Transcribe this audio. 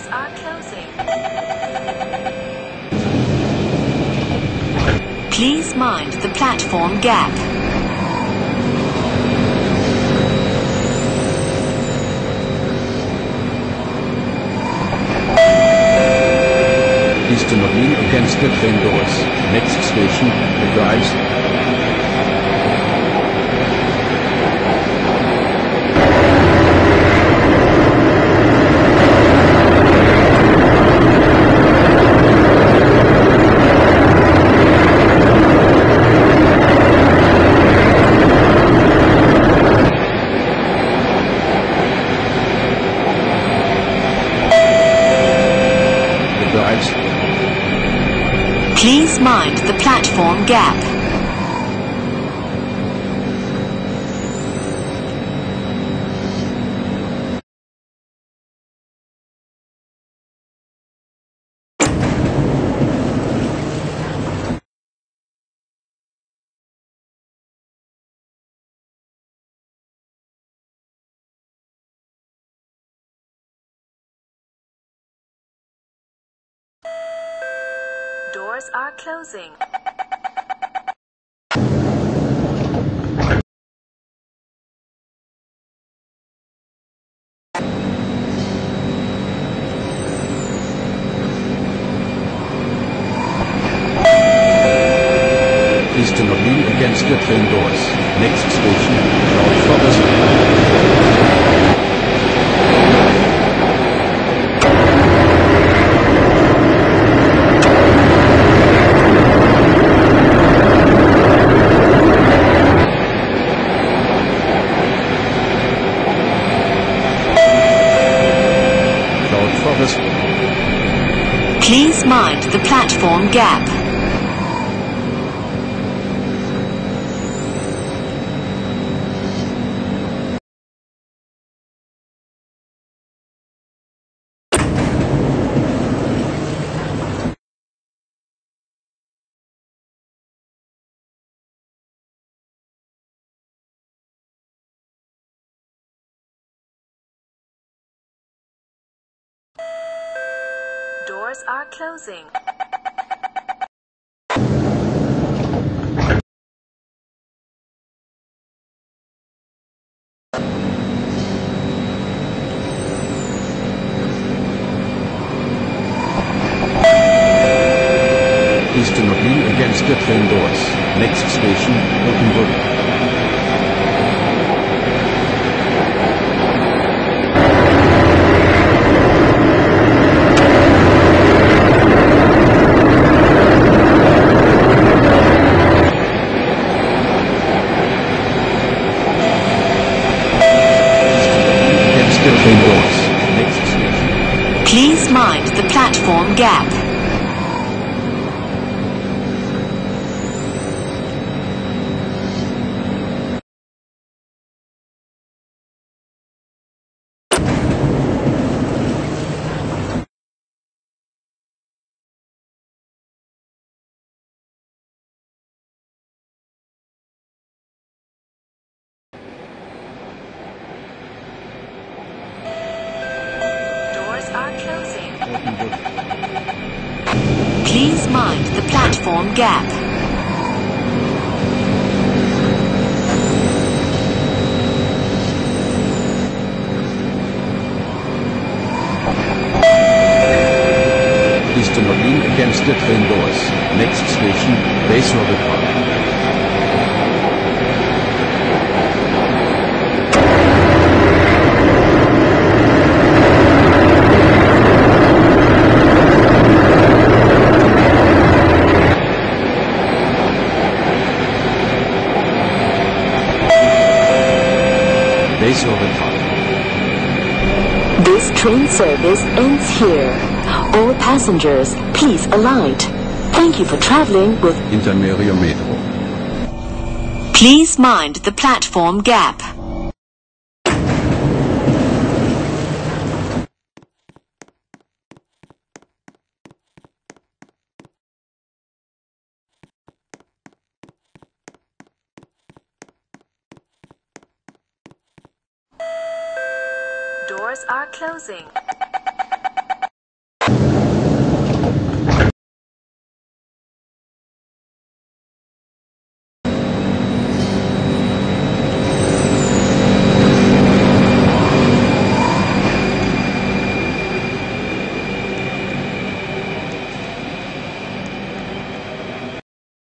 doors are closing. Please mind the platform gap. Eastern Marine against the train doors. Next station, the drives. Please mind the platform gap. Doors are closing. Not lean against the train doors. Next station, Lord Forest. Please mind the platform gap. Doors are closing. Please do against the train doors. Next station, Rotenburg. Against the train doors. Next station. Please mind the platform gap. Are closing. Please mind the platform gap. Please do not lean against the train doors. Next station, Bayshore Park. Bayshore Park. This train service ends here. All passengers, please alight. Thank you for traveling with Intermedio Metro. Please mind the platform gap. Doors are closing.